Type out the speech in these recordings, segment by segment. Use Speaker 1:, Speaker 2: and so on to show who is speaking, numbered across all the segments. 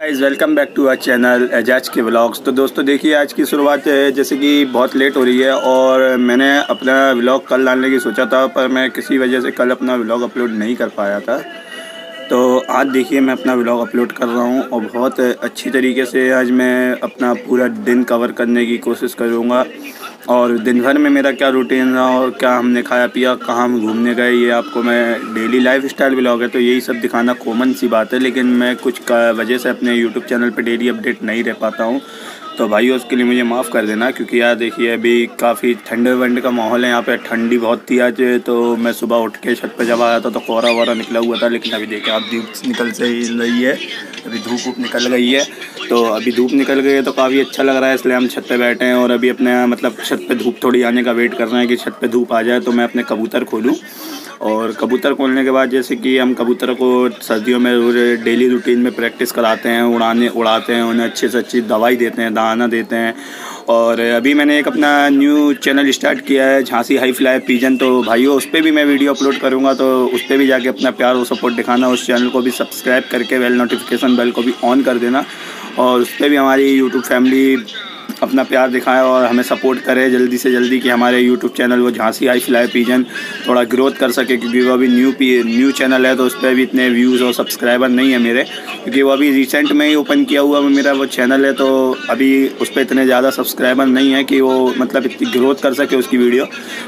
Speaker 1: Guys welcome back to our channel Ejaz के vlogs तो दोस्तों, देखिए, आज की शुरुआत जैसे कि बहुत लेट हो रही है और मैंने अपना व्लॉग कल डालने की सोचा था, पर मैं किसी वजह से कल अपना व्लॉग अपलोड नहीं कर पाया था। तो आज देखिए मैं अपना व्लॉग अपलोड कर रहा हूँ और बहुत अच्छी तरीके से आज मैं अपना पूरा दिन कवर करने की कोशिश करूँगा। और दिन भर में मेरा क्या रूटीन रहा और क्या हमने खाया पिया, कहाँ हम घूमने गए, ये आपको मैं डेली लाइफ स्टाइल ब्लॉग है तो यही सब दिखाना कॉमन सी बात है, लेकिन मैं कुछ वजह से अपने यूट्यूब चैनल पर डेली अपडेट नहीं रह पाता हूँ। तो भाई, उसके लिए मुझे माफ़ कर देना, क्योंकि यार देखिए, अभी काफ़ी ठंडे वंड का माहौल है, यहाँ पे ठंडी बहुत थी आज तो मैं सुबह उठ के छत पे जब आया था तो कोहरा वोरा निकला हुआ था, लेकिन अभी देखिए, आप धूप निकल से ही रही है, अभी धूप वूप निकल गई है तो अभी धूप निकल गई है तो काफ़ी अच्छा लग रहा है, इसलिए हम छत पे बैठे हैं, और अभी अपने मतलब छत पे धूप थोड़ी आने का वेट कर रहे हैं, कि छत पे धूप आ जाए तो मैं अपने कबूतर खोलूँ और कबूतर खोलने के बाद जैसे कि हम कबूतर को सर्दियों में डेली रूटीन में प्रैक्टिस कराते हैं, उड़ाने, उड़ाते हैं, उन्हें अच्छे से अच्छी दवाई देते हैं, दाना देते हैं। और अभी मैंने एक अपना न्यू चैनल स्टार्ट किया है, झांसी हाई फ्लाई पीजन। तो भाइयों, उस पर भी मैं वीडियो अपलोड करूँगा तो उस पर भी जाके अपना प्यार और सपोर्ट दिखाना, उस चैनल को भी सब्सक्राइब करके बेल नोटिफिकेशन बेल को भी ऑन कर देना। और उस पर भी हमारी यूट्यूब फैमिली अपना प्यार दिखाएँ और हमें सपोर्ट करें जल्दी से जल्दी कि हमारे यूट्यूब चैनल वो झांसी आई फ्लाई पीजन थोड़ा ग्रोथ कर सके क्योंकि वो अभी न्यू पी न्यू चैनल है तो उस पर भी इतने व्यूज़ और सब्सक्राइबर नहीं है मेरे। क्योंकि वो अभी रिसेंट में ही ओपन किया हुआ मेरा वो चैनल है तो अभी उस पर इतने ज़्यादा सब्सक्राइबर नहीं है कि वो मतलब इतनी ग्रोथ कर सके उसकी वीडियो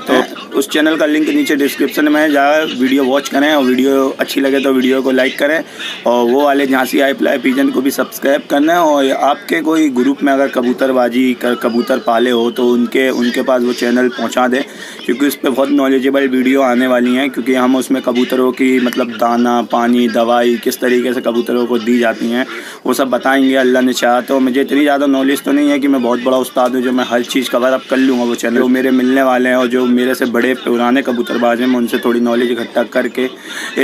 Speaker 1: तो उस चैनल का लिंक नीचे डिस्क्रिप्शन में है, जहाँ वीडियो वॉच करें और वीडियो अच्छी लगे तो वीडियो को लाइक करें और वो वाले झांसी आई प्लाई पीजन को भी सब्सक्राइब करना है और आपके कोई ग्रुप में अगर कबूतरबाजी कर, कबूतर पाले हो तो उनके उनके पास वो चैनल पहुँचा दें, क्योंकि उस पर बहुत नॉलेजेबल वीडियो आने वाली हैं, क्योंकि हम उसमें कबूतरों की मतलब दाना, पानी, दवाई किस तरीके से कबूतरों को दी जाती हैं, वो सब बताएँगे, अल्लाह ने चाहा तो। मुझे इतनी ज़्यादा नॉलेज तो नहीं है कि मैं बहुत बड़ा उस्ताद हूँ, जो मैं हर चीज़ कवर अप कर लूँगा वो चैनल वो मेरे मिलने वाले हैं और जो मेरे से बड़े पुराने कबूतरबाज हैं, मैं उनसे थोड़ी नॉलेज इकट्ठा करके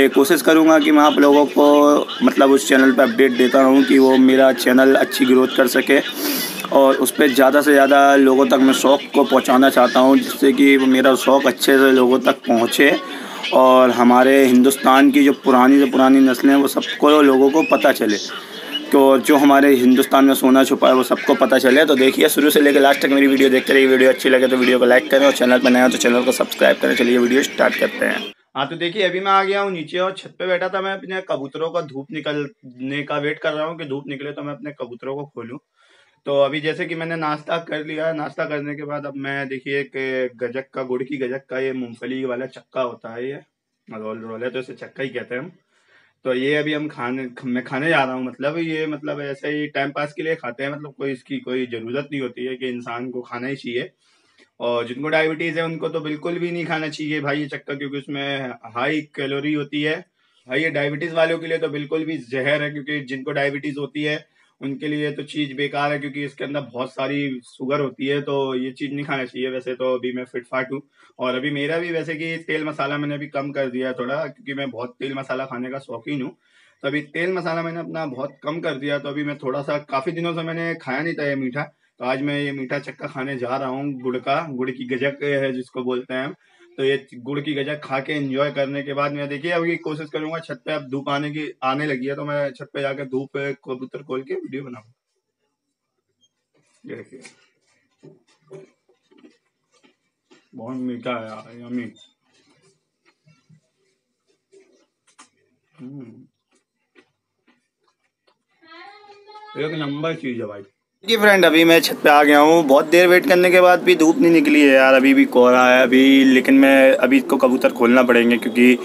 Speaker 1: कोशिश करूँगा कि मैं आप लोगों को मतलब उस चैनल पर अपडेट देता रहूँ कि वो मेरा चैनल अच्छी ग्रोथ कर सके और उस पर ज़्यादा से ज़्यादा लोगों तक मैं शौक़ को पहुँचाना चाहता हूँ, जिससे कि मेरा शौक़ अच्छे से लोगों तक पहुँचे और हमारे हिंदुस्तान की जो पुरानी से पुरानी नस्लें हैं, वो सबको लोगों को पता चले। तो जो हमारे हिंदुस्तान में सोना छुपा है, वो सबको पता चले। तो देखिए, शुरू से लेकर लास्ट तक मेरी वीडियो देखते रहिए। वीडियो अच्छी लगे तो वीडियो को लाइक करें और चैनल पर नया तो चैनल को सब्सक्राइब करें। चलिए, वीडियो स्टार्ट करते हैं। हाँ तो देखिए, अभी मैं आ गया हूँ नीचे और छत पे बैठा था मैं अपने कबूतरों का धूप निकलने का वेट कर रहा हूँ कि धूप निकले तो मैं अपने कबूतरों को खोलूँ। तो अभी जैसे कि मैंने नाश्ता कर लिया। नाश्ता करने के बाद अब मैं, देखिए, एक गजक का, गुड़ की गजक का, ये मूंगफली वाला चक्का होता है ये। रोल रोल है तो इसे चक्का ही कहते हैं हम। तो ये अभी हम खाने, मैं खाने जा रहा हूँ मतलब ये मतलब ऐसे ही टाइम पास के लिए खाते हैं मतलब कोई इसकी कोई ज़रूरत नहीं होती है कि इंसान को खाना ही चाहिए। और जिनको डायबिटीज़ है, उनको तो बिल्कुल भी नहीं खाना चाहिए भाई ये चक्कर, क्योंकि उसमें हाई कैलोरी होती है। भाई ये डायबिटीज़ वालों के लिए तो बिल्कुल भी जहर है, क्योंकि जिनको डायबिटीज़ होती है उनके लिए तो चीज़ बेकार है क्योंकि इसके अंदर बहुत सारी शुगर होती है तो ये चीज़ नहीं खाना चाहिए वैसे तो अभी मैं फिट फाट हूँ। और अभी मेरा भी वैसे कि तेल मसाला मैंने अभी कम कर दिया थोड़ा, क्योंकि मैं बहुत तेल मसाला खाने का शौकीन हूँ। तो अभी तेल मसाला मैंने अपना बहुत कम कर दिया तो अभी मैं थोड़ा सा, काफ़ी दिनों से मैंने खाया नहीं था ये मीठा। तो आज मैं ये मीठा चक्का खाने जा रहा हूँ, गुड़ का, गुड़ की गजक है जिसको बोलते हैं हम। तो ये गुड़ की गजक खा के एंजॉय करने के बाद मैं देखिए अभी कोशिश करूँगा छत पे अब धूप आने की, आने लगी है तो मैं छत पे जाकर धूप कबूतर खोल के वीडियो बनाऊँगा। देखिए। बहुत मीठा है यार यमी हम्म। एक नंबर चीज़ है भाई। जी फ्रेंड अभी मैं छत पे आ गया हूँ। बहुत देर वेट करने के बाद भी धूप नहीं निकली है यार। अभी भी कोहरा है, अभी, लेकिन मैं अभी इसको कबूतर खोलना पड़ेंगे क्योंकि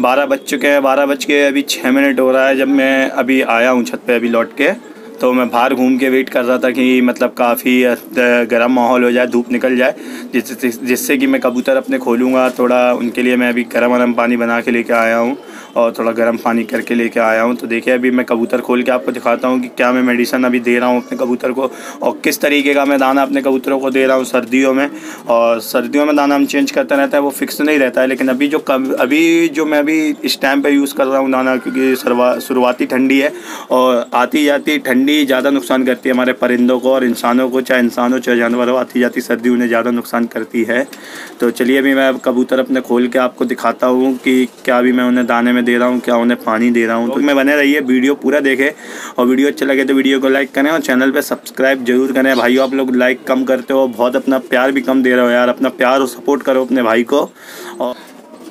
Speaker 1: बारह बज चुके हैं, बारह बज के अभी छः मिनट हो रहा है जब मैं अभी आया हूँ छत पे अभी लौट के। तो मैं बाहर घूम के वेट कर रहा था कि मतलब काफ़ी गर्म माहौल हो जाए, धूप निकल जाए जिससे जिससे कि मैं कबूतर अपने खोलूँगा, थोड़ा उनके लिए मैं अभी गर्म गर्म पानी बना के लेके आया हूँ और थोड़ा गर्म पानी करके लेके आया हूँ। तो देखिए, अभी मैं कबूतर खोल के आपको दिखाता हूँ कि क्या मैं मेडिसन अभी दे रहा हूँ अपने कबूतर को और किस तरीके का मैं दाना अपने कबूतरों को दे रहा हूँ सर्दियों में। और सर्दियों में दाना हम चेंज करते रहता है, वो फिक्स नहीं रहता है, लेकिन अभी जो कब, अभी जो मैं अभी इस टाइम पर यूज़ कर रहा हूँ दाना, क्योंकि शुरुआती ठंडी है और आती जाती ठंडी ठंडी ज़्यादा नुकसान करती है हमारे परिंदों को और इंसानों को, चाहे इंसान हो, चाहे जानवर हो आती जाती सर्दी उन्हें ज़्यादा नुकसान करती है। तो चलिए अभी मैं कबूतर अपने खोल के आपको दिखाता हूँ कि क्या भी मैं उन्हें दाने में दे रहा हूँ, क्या उन्हें पानी दे रहा हूँ। तो मैं बने रहिए, वीडियो पूरा देखें और वीडियो अच्छा लगे तो वीडियो को लाइक करें और चैनल पर सब्सक्राइब ज़रूर करें। भाई आप लोग लाइक कम करते हो, बहुत अपना प्यार भी कम दे रहे हो यार, अपना प्यार और सपोर्ट करो अपने भाई को। और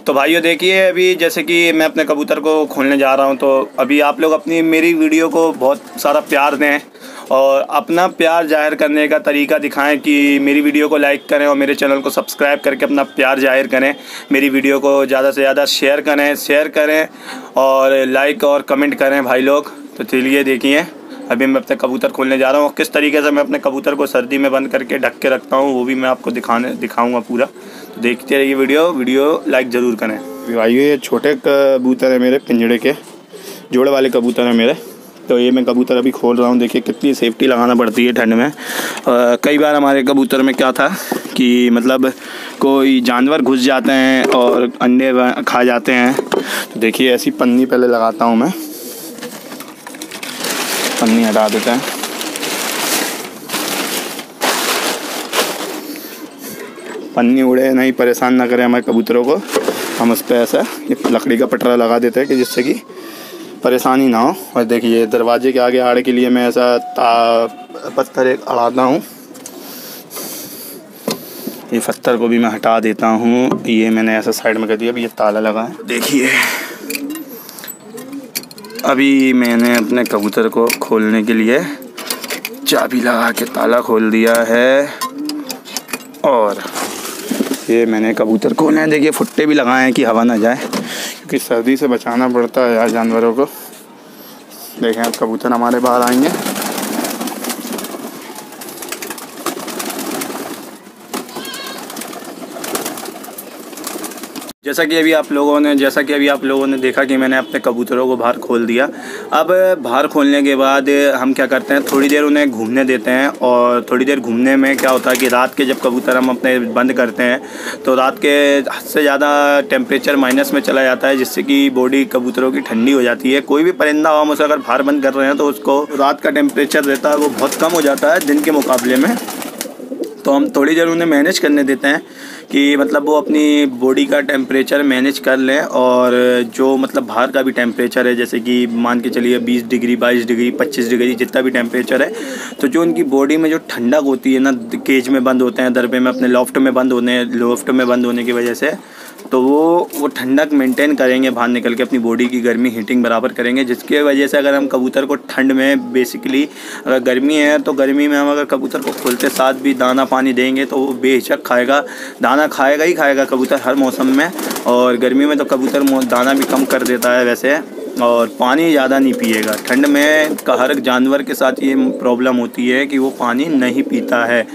Speaker 1: तो भाइयों देखिए, अभी जैसे कि मैं अपने कबूतर को खोलने जा रहा हूँ तो अभी आप लोग अपनी मेरी वीडियो को बहुत सारा प्यार दें और अपना प्यार ज़ाहिर करने का तरीका दिखाएँ कि मेरी वीडियो को लाइक करें और मेरे चैनल को सब्सक्राइब करके अपना प्यार ज़ाहिर करें। मेरी वीडियो को ज़्यादा से ज़्यादा शेयर करें शेयर करें और लाइक और कमेंट करें भाई लोग। तो चलिए देखिए, अभी मैं अपने कबूतर खोलने जा रहा हूँ। किस तरीके से मैं अपने कबूतर को सर्दी में बंद करके ढक के रखता हूँ, वो भी मैं आपको दिखाने, दिखाऊँगा पूरा। देखते रहिए वीडियो वीडियो लाइक ज़रूर करें। भाइयों ये छोटे कबूतर है मेरे पिंजड़े के। जोड़े वाले कबूतर हैं मेरे। तो ये मैं कबूतर अभी खोल रहा हूँ। देखिए कितनी सेफ्टी लगाना पड़ती है ठंड में। आ, कई बार हमारे कबूतर में क्या था कि मतलब कोई जानवर घुस जाते हैं और अंडे खा जाते हैं। तो देखिए ऐसी पन्नी पहले लगाता हूँ मैं। पन्नी हटा देते हैं। पन्नी उड़े, नहीं, परेशान ना करें हमारे कबूतरों को। हम उस पर ऐसा लकड़ी का पटरा लगा देते हैं कि जिससे कि परेशानी ना हो। और देखिए दरवाजे के आगे आड़े के लिए मैं ऐसा ता, पत्थर एक अड़ाता हूँ। ये पत्थर को भी मैं हटा देता हूँ। ये मैंने ऐसा साइड में कर दिया, अभी ये ताला लगा है। देखिए, अभी मैंने अपने कबूतर को खोलने के लिए चाबी लगा के ताला खोल दिया है। और ये मैंने कबूतर को ना, देखिए, फुट्टे भी लगाए हैं कि हवा ना जाए। क्योंकि सर्दी से बचाना पड़ता है यार जानवरों को। देखें, अब कबूतर हमारे बाहर आएँगे। जैसा कि अभी आप लोगों ने, जैसा कि अभी आप लोगों ने देखा कि मैंने अपने कबूतरों को बाहर खोल दिया। अब बाहर खोलने के बाद हम क्या करते हैं, थोड़ी देर उन्हें घूमने देते हैं और थोड़ी देर घूमने में क्या होता है कि रात के जब कबूतर हम अपने बंद करते हैं तो रात के से ज़्यादा टेम्परेचर माइनस में चला जाता है, जिससे कि बॉडी कबूतरों की ठंडी हो जाती है। कोई भी परिंदा हो, हम उसे अगर बाहर बंद कर रहे हैं तो उसको रात का टेम्परेचर रहता है, वो बहुत कम हो जाता है दिन के मुकाबले में। तो हम थोड़ी देर उन्हें मैनेज करने देते हैं कि मतलब वो अपनी बॉडी का टेम्परेचर मैनेज कर लें और जो मतलब बाहर का भी टेम्परेचर है, जैसे कि मान के चलिए 20 डिग्री 22 डिग्री 25 डिग्री जितना भी टेम्परेचर है तो जो उनकी बॉडी में जो ठंडक होती है ना केज में बंद होते हैं, दरबे में अपने लॉफ्ट में बंद होने लॉफ्ट में बंद होने की वजह से तो वो वो ठंडक मेंटेन करेंगे बाहर निकल के, अपनी बॉडी की गर्मी हीटिंग बराबर करेंगे, जिसके वजह से अगर हम कबूतर को ठंड में बेसिकली अगर गर्मी है तो गर्मी में हम अगर कबूतर को खुलते साथ भी दाना पानी देंगे तो वो बेशक खाएगा। दाना खाएगा ही खाएगा कबूतर हर मौसम में, और गर्मी में तो कबूतर दाना भी कम कर देता है वैसे। और पानी ज़्यादा नहीं पिएगा। ठंड में हर जानवर के साथ ये प्रॉब्लम होती है कि वो पानी नहीं पीता है।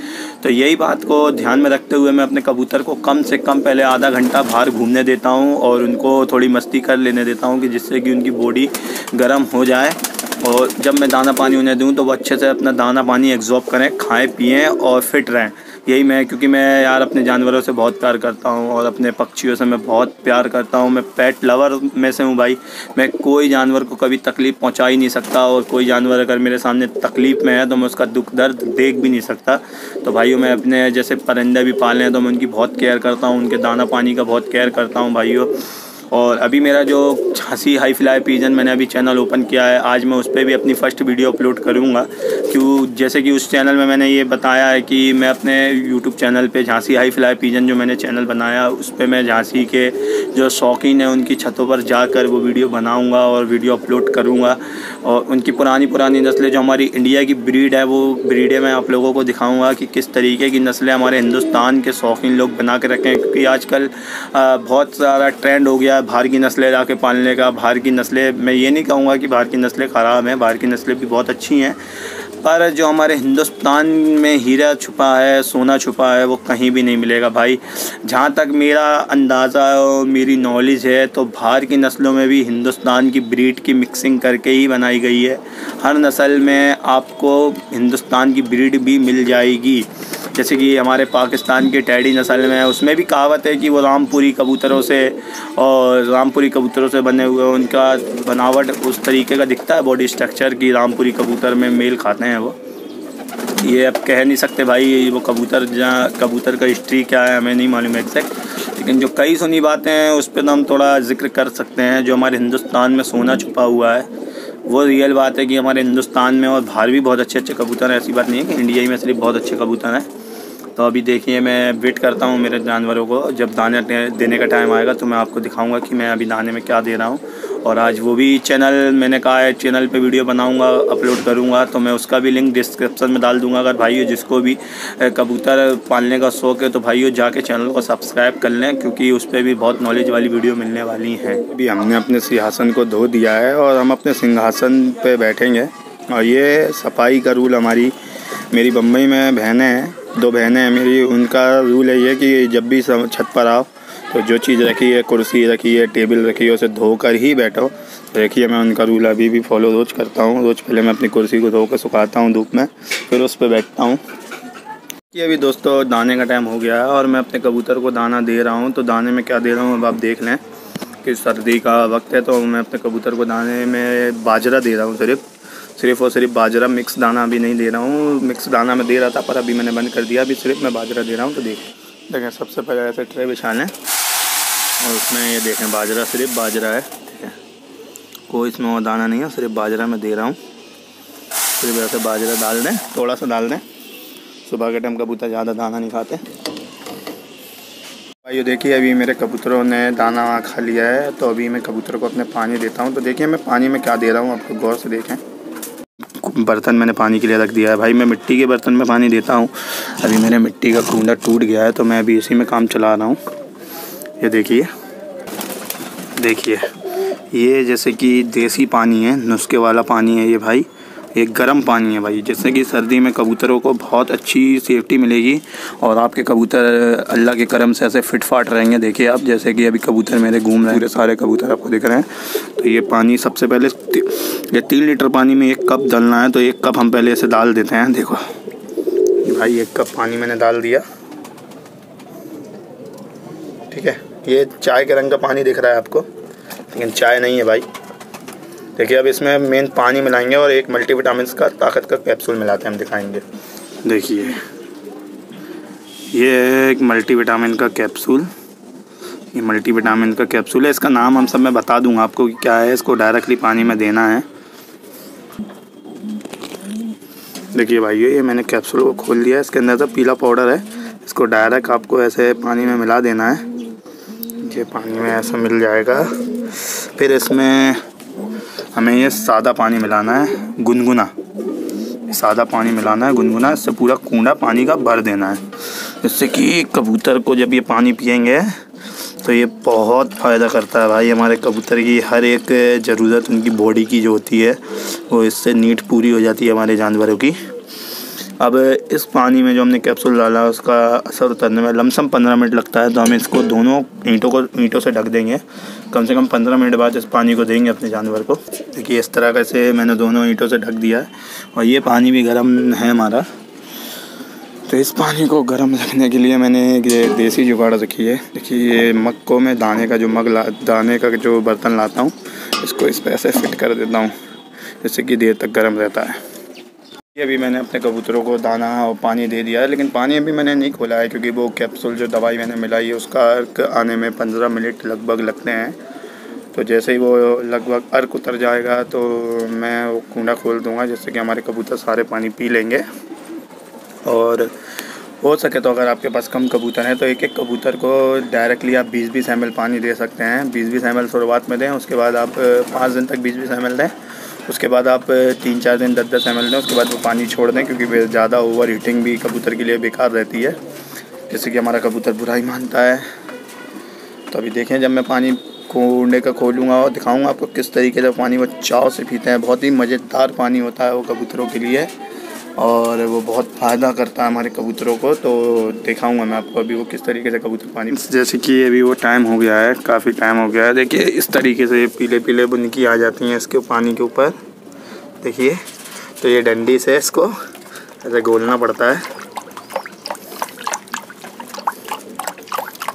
Speaker 1: तो यही बात को ध्यान में रखते हुए मैं अपने कबूतर को कम से कम पहले आधा घंटा बाहर घूमने देता हूँ और उनको थोड़ी मस्ती कर लेने देता हूँ कि जिससे कि उनकी बॉडी गर्म हो जाए। और जब मैं दाना पानी उन्हें दूँ तो वो अच्छे से अपना दाना पानी एग्जॉर्ब करें, खाएँ, पिएँ और फिट रहें। यही मैं, क्योंकि मैं यार अपने जानवरों से बहुत प्यार करता हूँ और अपने पक्षियों से मैं बहुत प्यार करता हूँ। मैं पेट लवर में से हूँ भाई। मैं कोई जानवर को कभी तकलीफ़ पहुँचा ही नहीं सकता और कोई जानवर अगर मेरे सामने तकलीफ़ में है तो मैं उसका दुख, दर्द देख भी नहीं सकता। तो भाइयों, मैं अपने जैसे परिंदे भी पाले हैं तो मैं उनकी बहुत केयर करता हूँ, उनके दाना पानी का बहुत केयर करता हूँ भाइयों। और अभी मेरा जो झांसी हाई फ्लाई पीजन मैंने अभी चैनल ओपन किया है, आज मैं उस पर भी अपनी फ़र्स्ट वीडियो अपलोड करूँगा। क्यों, जैसे कि उस चैनल में मैंने ये बताया है कि मैं अपने यूट्यूब चैनल पे झांसी हाई फ्लाई पीजन जो मैंने चैनल बनाया, उस पर मैं झांसी के जो शौकीन है, उनकी छतों पर जाकर वो वीडियो बनाऊँगा और वीडियो अपलोड करूँगा। और उनकी पुरानी पुरानी नस्लें जो हमारी इंडिया की ब्रीड है, वो ब्रीडें मैं आप लोगों को दिखाऊँगा कि किस तरीके की नस्लें हमारे हिंदुस्तान के शौकीन लोग बना के रखें क्योंकि आजकल बहुत सारा ट्रेंड हो गया है बाहर की नस्लें ला के पालने का, बाहर की नस्लें, मैं ये नहीं कहूँगा कि बाहर की नस्लें ख़राब हैं, बाहर की नस्लें भी बहुत अच्छी हैं, पर जो हमारे हिंदुस्तान में हीरा छुपा है, सोना छुपा है, वो कहीं भी नहीं मिलेगा भाई। जहाँ तक मेरा अंदाज़ा और मेरी नॉलेज है तो बाहर की नस्लों में भी हिंदुस्तान की ब्रीड की मिक्सिंग करके ही बनाई गई है। हर नस्ल में आपको हिंदुस्तान की ब्रीड भी मिल जाएगी। जैसे कि हमारे पाकिस्तान के टैडी नस्ल में, उसमें भी कहावत है कि वो रामपुरी कबूतरों से और रामपुरी कबूतरों से बने हुए उनका बनावट उस तरीके का दिखता है बॉडी स्ट्रक्चर की रामपुरी कबूतर में मेल खाते हैं वो। ये अब कह नहीं सकते भाई वो कबूतर जहाँ, कबूतर का हिस्ट्री क्या है, हमें नहीं मालूम एग्जैक्ट लेकिन जो कई सुनी बातें हैं, उस पर तो हम थोड़ा ज़िक्र कर सकते हैं, जो हमारे हिंदुस्तान में सोना छुपा हुआ है। वो रियल बात है कि हमारे हिंदुस्तान में और बाहर भी बहुत अच्छे अच्छे कबूतर हैं। ऐसी बात नहीं है कि इंडिया ही में सिर्फ़ बहुत अच्छे कबूतर हैं। तो अभी देखिए, मैं वेट करता हूँ मेरे जानवरों को। जब दाने देने का टाइम आएगा तो मैं आपको दिखाऊँगा कि मैं अभी दाने में क्या दे रहा हूँ। और आज वो भी चैनल मैंने कहा है चैनल पे वीडियो बनाऊँगा अपलोड करूँगा तो मैं उसका भी लिंक डिस्क्रिप्शन में डाल दूँगा। अगर भाइयों जिसको भी कबूतर पालने का शौक़ है तो भाइयों जाके चैनल को सब्सक्राइब कर लें, क्योंकि उस पर भी बहुत नॉलेज वाली वीडियो मिलने वाली हैं। अभी हमने अपने सिंहासन को धो दिया है और हम अपने सिंहासन पर बैठेंगे। और ये सफ़ाई का रूल हमारी, मेरी बम्बई में बहनें हैं। दो बहनें हैं मेरी, उनका रूल है ये कि जब भी छत पर आओ तो जो चीज़ रखी है, कुर्सी रखी है, टेबल रखी है, उसे धोकर ही बैठो। देखिए, मैं उनका रूल अभी भी फॉलो रोज़ करता हूँ। रोज़ पहले मैं अपनी कुर्सी को धोकर सुखाता हूँ धूप में, फिर उस पर बैठता हूँ। ये अभी दोस्तों, दाने का टाइम हो गया है और मैं अपने कबूतर को दाना दे रहा हूँ। तो दाने में क्या दे रहा हूँ, अब आप देख लें कि सर्दी का वक्त है तो मैं अपने कबूतर को दाने में बाजरा दे रहा हूँ सिर्फ़। सिर्फ़ और सिर्फ़ बाजरा मिक्स दाना अभी नहीं दे रहा हूँ। मिक्स दाना मैं दे रहा था, पर अभी मैंने बंद कर दिया। अभी सिर्फ़ मैं बाजरा दे रहा हूँ तो देख। देखें, सबसे पहले ऐसे ट्रे बिछा लें। और उसमें ये देखें, बाजरा सिर्फ़ बाजरा है, ठीक है। कोई इसमें और दाना नहीं है, सिर्फ़ बाजरा मैं दे रहा हूँ। सिर्फ़ ऐसे बाजरा डाल दें, थोड़ा सा डाल दें। सुबह के टाइम कबूतर ज़्यादा दाना नहीं खाते। भाई देखिए, अभी मेरे कबूतरों ने दाना खा लिया है तो अभी मैं कबूतर को अपने पानी देता हूँ। तो देखिए, मैं पानी में क्या दे रहा हूँ, आपको गौर से देखें। बर्तन मैंने पानी के लिए रख दिया है। भाई, मैं मिट्टी के बर्तन में पानी देता हूँ। अभी मेरे मिट्टी का कूड़ा टूट गया है तो मैं अभी इसी में काम चला रहा हूँ। ये देखिए देखिए। ये जैसे कि देसी पानी है, नुस्खे वाला पानी है ये भाई। ये गर्म पानी है भाई। जिससे कि सर्दी में कबूतरों को बहुत अच्छी सेफ्टी मिलेगी और आपके कबूतर अल्लाह के करम से ऐसे फिट फाट रहेंगे। देखिए आप, जैसे कि अभी कबूतर मेरे घूम रहे हैं सारे कबूतर आपको दिख रहे हैं। तो ये पानी सबसे पहले ये तीन लीटर पानी में एक कप डालना है तो एक कप हम पहले इसे डाल देते हैं, देखो। भाई एक कप पानी मैंने डाल दिया। ठीक है? ये चाय के रंग का पानी दिख रहा है आपको, लेकिन चाय नहीं है भाई। देखिए, अब इसमें मेन पानी मिलाएँगे और एक मल्टीविटामिन का ताकत का कैप्सूल मिलाते हैं, हम दिखाएँगे। देखिए, ये एक मल्टीविटामिन का कैप्सूल ये मल्टीविटामिन का कैप्सूल है। इसका नाम हम सब मैं बता दूँगा आपको कि क्या है। इसको डायरेक्टली पानी में देना है। देखिए भाई, ये मैंने कैप्सूल को खोल दिया इसके अंदर तो पीला पाउडर है। इसको डायरेक्ट आपको ऐसे पानी में मिला देना है। ये पानी में ऐसा मिल जाएगा। फिर इसमें हमें ये सादा पानी मिलाना है, गुनगुना। सादा पानी मिलाना है, गुनगुना, इससे पूरा कूड़ा पानी का भर देना है। जिससे कि कबूतर को जब ये पानी पियेंगे तो ये बहुत फ़ायदा करता है भाई हमारे कबूतर की। हर एक ज़रूरत उनकी बॉडी की जो होती है, वो इससे नीट पूरी हो जाती है हमारे जानवरों की। अब इस पानी में जो हमने कैप्सूल डाला, उसका असर उतरने में लमसम पंद्रह मिनट लगता है तो हम इसको दोनों ईंटों को, ईंटों से ढक देंगे। कम से कम पंद्रह मिनट बाद इस पानी को देंगे अपने जानवर को। देखिए, इस तरह का से मैंने दोनों ईंटों से ढक दिया है, और ये पानी भी गर्म है हमारा। तो इस पानी को गर्म रखने के लिए मैंने एक देसी जुगाड़ रखी है। देखिए, ये मग को मैं दाने का जो मग ला, दाने का जो बर्तन लाता हूँ, इसको इस पर ऐसे फिट कर देता हूँ, जिससे कि देर तक गर्म रहता है। अभी मैंने अपने कबूतरों को दाना और पानी दे दिया है, लेकिन पानी अभी मैंने नहीं खोला है क्योंकि वो कैप्सूल जो दवाई मैंने मिलाई है, उसका अर्क आने में पंद्रह मिनट लगभग लगते हैं। तो जैसे ही वो लगभग अर्क उतर जाएगा तो मैं वो कूड़ा खोल दूँगा, जिससे कि हमारे कबूतर सारे पानी पी लेंगे। और हो सके तो अगर आपके पास कम कबूतर हैं तो एक एक कबूतर को डायरेक्टली आप बीस बीस एम पानी दे सकते हैं। बीस बीस एम शुरुआत में दें, उसके बाद आप पाँच दिन तक बीस बीस एम दें। उसके बाद आप तीन चार दिन दस दस एम दें उसके बाद वो पानी छोड़ दें, क्योंकि ज़्यादा ओवर हीटिंग भी कबूतर के लिए बेकार रहती है। जैसे कि हमारा कबूतर बुरा ही मानता है। तो अभी देखें, जब मैं पानी कूड़े का खोलूँगा और दिखाऊँगा आपको किस तरीके से पानी वो चाव से पीते हैं, बहुत ही मज़ेदार पानी होता है वो कबूतरों के लिए। और वो बहुत फ़ायदा करता है हमारे कबूतरों को तो दिखाऊँगा मैं आपको अभी वो किस तरीके से कबूतर पानी जैसे कि अभी वो टाइम हो गया है, काफ़ी टाइम हो गया है। देखिए, इस तरीके से पीले पीले बुनकी आ जाती हैं इसके पानी के ऊपर। देखिए तो ये डंडी से इसको ऐसे गोलना पड़ता है।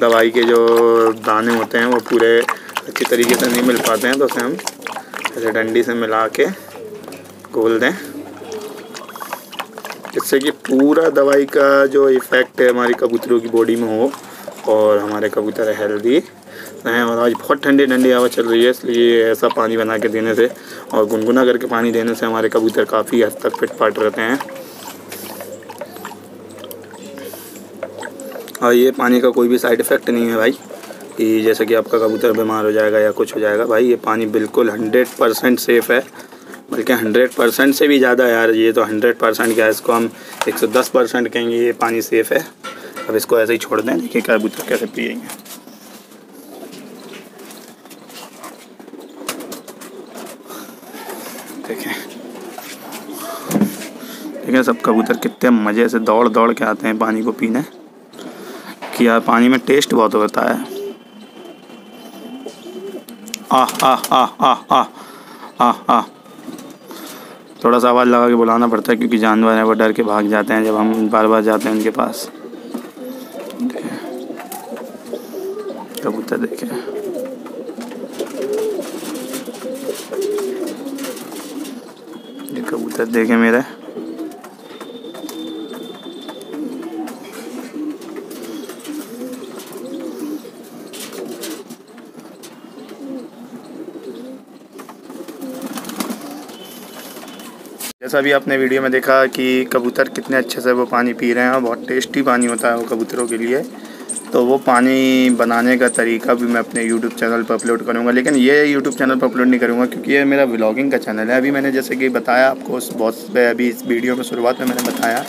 Speaker 1: दवाई के जो दाने होते हैं, वो पूरे अच्छी तरीके से नहीं मिल पाते हैं तो उसे हम ऐसे डंडी से मिला के खोल दें। जिससे कि पूरा दवाई का जो इफ़ेक्ट है हमारी कबूतरों की बॉडी में हो और हमारे कबूतर हेल्दी हैं और आज बहुत ठंडी ठंडी हवा चल रही है, इसलिए ऐसा पानी बना के देने से और गुनगुना करके पानी देने से हमारे कबूतर काफ़ी हद तक फिट फाट रहते हैं। और ये पानी का कोई भी साइड इफ़ेक्ट नहीं है भाई कि जैसे कि आपका कबूतर बीमार हो जाएगा या कुछ हो जाएगा। भाई ये पानी बिल्कुल हंड्रेड परसेंट सेफ़ है। बल्कि हंड्रेड परसेंट से भी ज़्यादा यार, ये तो हंड्रेड परसेंट क्या है, इसको हम एक सौ दस परसेंट कहेंगे, ये पानी सेफ़ है। अब इसको ऐसे ही छोड़ दें, देखिए कबूतर कैसे पिएँगे। देखें। देखें सब कबूतर कितने मज़े से दौड़ दौड़ के आते हैं पानी को पीने। कि यार पानी में टेस्ट बहुत होता है। आह आह आह आह आह आह आह। थोड़ा सा आवाज़ लगा के बुलाना पड़ता है क्योंकि जानवर हैं, वो डर के भाग जाते हैं जब हम बार बार जाते हैं उनके पास। कबूतर देखे। कबूतर देखे मेरे। जैसा भी आपने वीडियो में देखा कि कबूतर कितने अच्छे से वो पानी पी रहे हैं और बहुत टेस्टी पानी होता है वो कबूतरों के लिए तो वो पानी बनाने का तरीका भी मैं अपने यूट्यूब चैनल पर अपलोड करूँगा। लेकिन ये यूट्यूब चैनल पर अपलोड नहीं करूँगा क्योंकि ये मेरा व्लॉगिंग का चैनल है। अभी मैंने जैसे कि बताया आपको बहुत अभी इस वीडियो में शुरुआत में मैंने बताया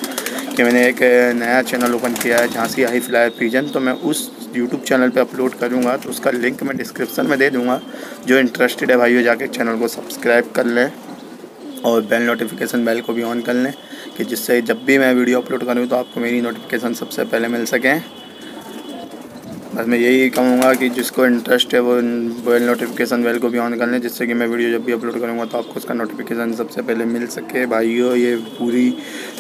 Speaker 1: कि मैंने एक नया चैनल ओपन किया है, झांसी हाई फ्लायर पिजन तो मैं उस यूट्यूब चैनल पे अपलोड करूँगा तो उसका लिंक मैं डिस्क्रिप्शन में दे दूँगा। जो इंटरेस्टेड है भाई जाके चैनल को सब्सक्राइब कर लें। और बेल नोटिफिकेशन बेल को भी ऑन कर लें कि जिससे जब भी मैं वीडियो अपलोड करूँ तो आपको मेरी नोटिफिकेशन सबसे पहले मिल सकें। बस मैं यही कहूँगा कि जिसको इंटरेस्ट है वो बेल नोटिफिकेशन बेल को भी ऑन कर लें, जिससे कि मैं वीडियो जब भी अपलोड करूँगा तो आपको उसका नोटिफिकेशन सबसे पहले मिल सके। भाइयों, ये पूरी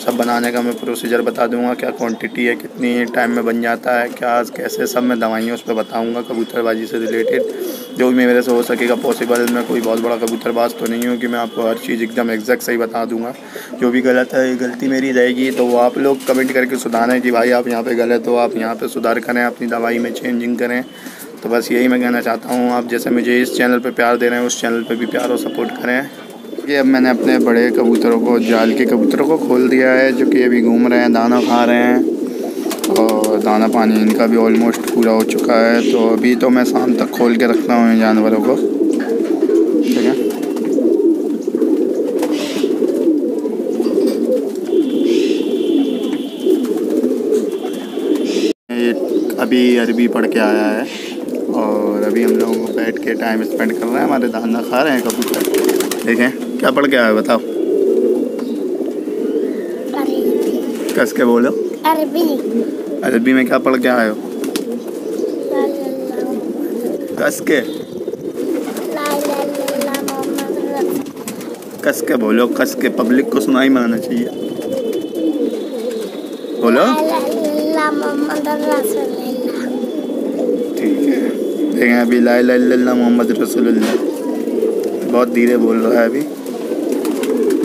Speaker 1: सब बनाने का मैं प्रोसीजर बता दूँगा, क्या क्वांटिटी है, कितनी टाइम में बन जाता है, क्या, कैसे, सब मैं दवाइयाँ उस पर बताऊँगा, कबूतरबाजी से रिलेटेड जो भी मेरे से हो सकेगा पॉसिबल मैं कोई बहुत बड़ा कबूतरबाज तो नहीं हूँ कि मैं आपको हर चीज़ एकदम एग्जैक्ट सही बता दूँगा। जो भी गलत है, गलती मेरी रहेगी तो आप लोग कमेंट करके सुधारें कि भाई आप यहाँ पर गलत हो, आप यहाँ पर सुधार करें, अपनी दवाई में चेंजिंग करें। तो बस यही मैं कहना चाहता हूँ, आप जैसे मुझे इस चैनल पर प्यार दे रहे हैं, उस चैनल पर भी प्यार और सपोर्ट करें। कि अब मैंने अपने बड़े कबूतरों को, जाल के कबूतरों को खोल दिया है, जो कि अभी घूम रहे हैं, दाना खा रहे हैं। और दाना पानी इनका भी ऑलमोस्ट पूरा हो चुका है तो अभी तो मैं शाम तक खोल के रखता हूँ इन जानवरों को ठीक है ये अभी अरबी पढ़ के आया है और अभी हम लोगों को बैठ के टाइम स्पेंड कर रहे हैं हमारे दाना खा रहे हैं कबूतर देखें क्या पढ़ के आया बताओ कस के बोलो
Speaker 2: अरबी
Speaker 1: अरबी में क्या पढ़ के आए हो कस के कस के बोलो कस के पब्लिक को सुनाई मारना चाहिए बोलो ठीक है देखें अभी ला इला मोहम्मद रसूलुल्लाह। बहुत धीरे बोल रहा है अभी।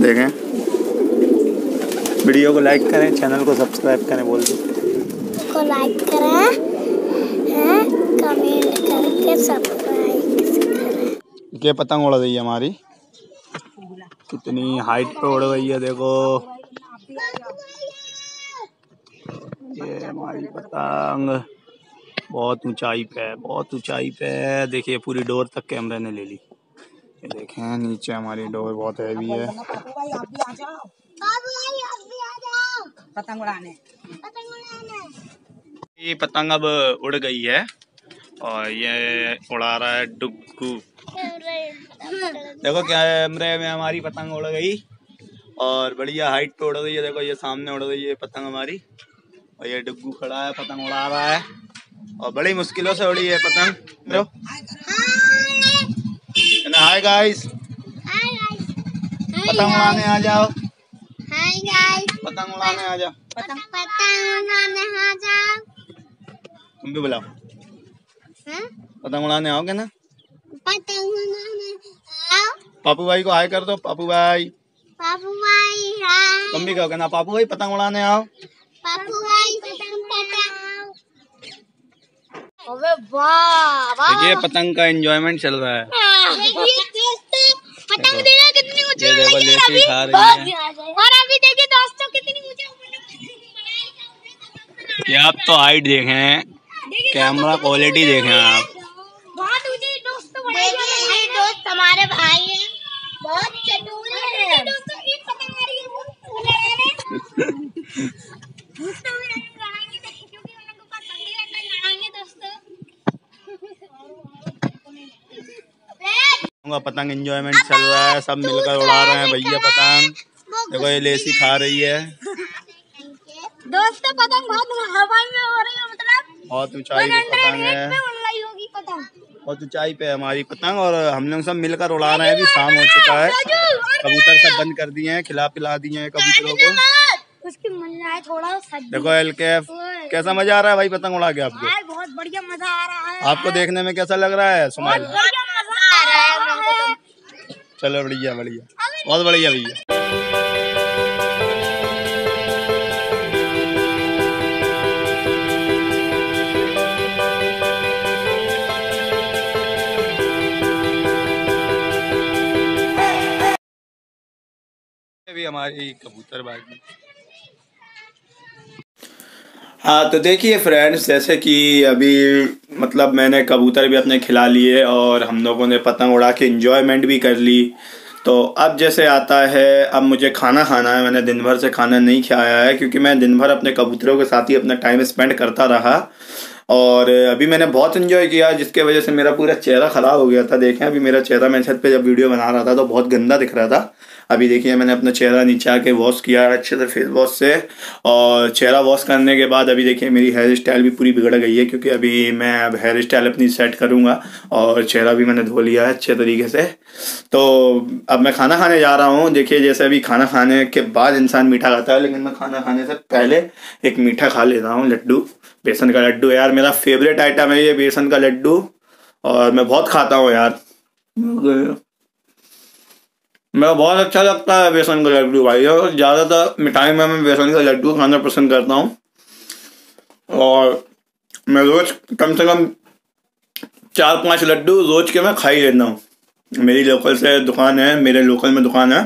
Speaker 1: देखें। वीडियो को लाइक करें चैनल को सब्सक्राइब करें बोल दो।
Speaker 2: को लाइक करें हैं कमेंट करके सब्सक्राइब करें
Speaker 1: क्या पतंग उड़ गई हमारी। कितनी हाइट पे उड़ गई है देखो। ये हमारी पतंग। बहुत ऊंचाई पे है बहुत ऊंचाई पे है। देखिए पूरी डोर तक कैमरे ने ले ली। ये देखें नीचे हमारी डोर बहुत हैवी है।
Speaker 3: पतंग उड़ाने।
Speaker 1: ये पतंग अब उड़ गई है और ये उड़ा रहा है डुगू। देखो कैमरे में हमारी पतंग उड़ गई और बढ़िया हाइट पे उड़ गई है। देखो ये सामने उड़ गई है पतंग हमारी और ये डुग्गू खड़ा है पतंग उड़ा रहा है। और बड़ी मुश्किलों से उड़ी है पतंग हाय गाइस पतंग उड़ाने आ जाओ
Speaker 2: हाय गाइस
Speaker 1: पतंग उड़ाने आ जाओ।
Speaker 2: पतंग उड़ाने आ जाओ।
Speaker 1: तुम भी बुलाओ? पतंग उड़ाने आओगे ना
Speaker 2: पतंग उड़ाने आओ
Speaker 1: पापू भाई को हाय कर दो, पापू भाई।
Speaker 2: पापू भाई हाय
Speaker 1: तुम भी कहोगे ना पापू भाई, पतंग उड़ाने आओ।
Speaker 2: पापू भाई, पतंग पतंग अबे वाह वाह।
Speaker 1: देखिए पतंग का एंजॉयमेंट चल रहा है।
Speaker 2: देखिए दोस्तों पतंग कितनी ऊँची
Speaker 1: ये देखो
Speaker 2: उड़ रही
Speaker 1: लेसी खा रही है।
Speaker 2: और अभी देखिए दोस्तों कितनी ऊँची
Speaker 1: ये आप तो हाइट देखें। कैमरा क्वालिटी देखें आप
Speaker 2: बहुत ऊँची दोस्तों देखिए ये दोस्त हमारे भाई हैं बहुत चतुर हैं दोस्तों एक पतंग आ रही है वो उड़ाने दोस्तों भी नहीं उड़ाएँगे नहीं, क्योंकि उन लोगों को पसंद ही रहता है लड़ाएँगे दोस्तों
Speaker 1: पतंग एंजॉयमेंट चल रहा है सब मिलकर उड़ा रहे हैं भैया पतंग। देखो ये लेसी खा रही है।
Speaker 2: दोस्तों पतंग बहुत हवाई में हो रही है मतलब
Speaker 1: बहुत ऊंचाई पे पतंग है। बहुत ऊंचाई पे हमारी पतंग और हम लोग सब मिलकर उड़ा रहे हैं अभी शाम हो चुका है। कबूतर सब बंद कर दिए हैं खिला पिला दिए हैं कबूतरों को
Speaker 2: उसकी मज़ा है थोड़ा सज
Speaker 1: देखो एल कैसा मज़ा आ रहा है भाई पतंग उड़ा के आपको?
Speaker 2: बहुत बढ़िया मज़ा आ रहा है।
Speaker 1: आपको देखने में कैसा लग रहा है? सुमाइल
Speaker 2: बढ़िया मज़ा आ रहा है हम लोगों को तो।
Speaker 1: चलो बढ़िया बढ़िया। बहुत बढ़िया भैया। अभी हमारी कबूतरबाजी हाँ तो देखिए फ्रेंड्स जैसे कि अभी मतलब मैंने कबूतर भी अपने खिला लिए और हम लोगों ने पतंग उड़ा के इंजॉयमेंट भी कर ली। तो अब जैसे आता है, अब मुझे खाना खाना है। मैंने दिन भर से खाना नहीं खाया है क्योंकि मैं दिन भर अपने कबूतरों के साथ ही अपना टाइम स्पेंड करता रहा और अभी मैंने बहुत इन्जॉय किया, जिसके वजह से मेरा पूरा चेहरा ख़राब हो गया था। देखें, अभी मेरा चेहरा, मैं छत पे जब वीडियो बना रहा था तो बहुत गंदा दिख रहा था। अभी देखिए, मैंने अपना चेहरा नीचे आके वॉश किया अच्छे से फेस वॉश से। और चेहरा वॉश करने के बाद अभी देखिए, मेरी हेयर स्टाइल भी पूरी बिगड़ गई है क्योंकि अभी मैं अब हेयर स्टाइल अपनी सेट करूँगा और चेहरा भी मैंने धो लिया है अच्छे तरीके से। तो अब मैं खाना खाने जा रहा हूँ। देखिए, जैसे अभी खाना खाने के बाद इंसान मीठा खाता है, लेकिन मैं खाना खाने से पहले एक मीठा खा लेता हूँ, लड्डू। बेसन का लड्डू यार, मेरा फेवरेट आइटम है ये बेसन का लड्डू। और मैं बहुत खाता हूँ यार। मेरा बहुत अच्छा लगता है बेसन का लड्डू भाई, और ज़्यादातर मिठाई में मैं बेसन का लड्डू खाना पसंद करता हूँ। और मैं रोज़ कम से कम चार पाँच लड्डू रोज के मैं खा ही लेता हूँ। मेरी लोकल से दुकान है, मेरे लोकल में दुकान है।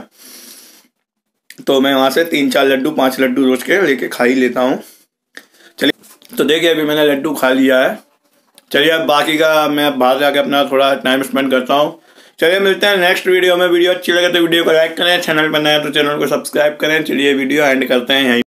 Speaker 1: तो मैं वहाँ से तीन चार लड्डू, पाँच लड्डू रोज के लेके खा ही लेता हूँ। चलिए तो देखिए अभी मैंने लड्डू खा लिया है। चलिए, अब बाकी का मैं बाहर जाके अपना थोड़ा टाइम स्पेंड करता हूँ। चलिए, मिलते हैं नेक्स्ट वीडियो में। वीडियो अच्छी लगे तो वीडियो को लाइक करें चैनल पर नया तो चैनल को सब्सक्राइब करें। चलिए वीडियो एंड करते हैं